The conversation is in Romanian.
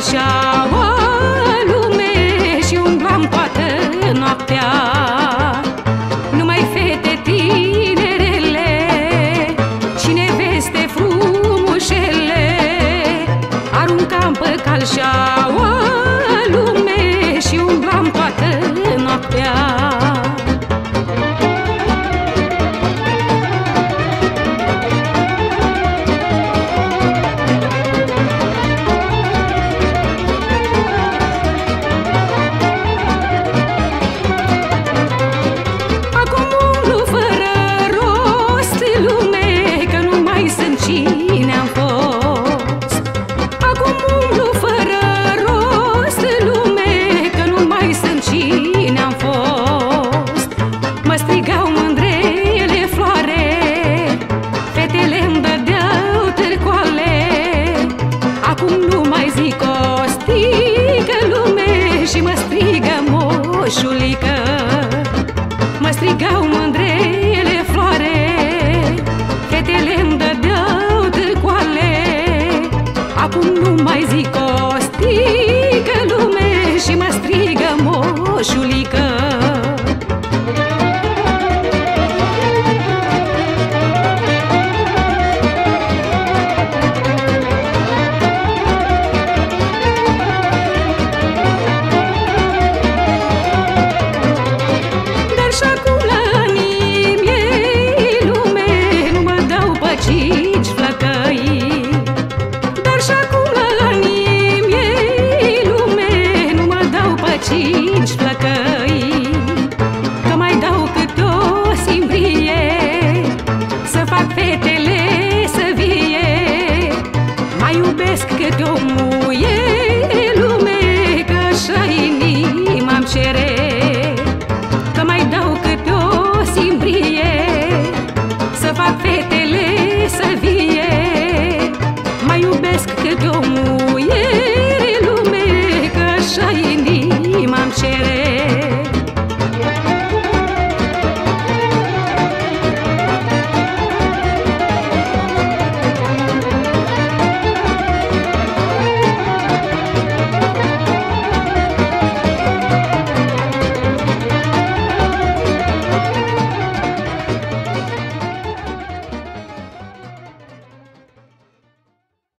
Shabbat. Julică Mă strigau, mă de-o muie lume, că așa inima-mi cere.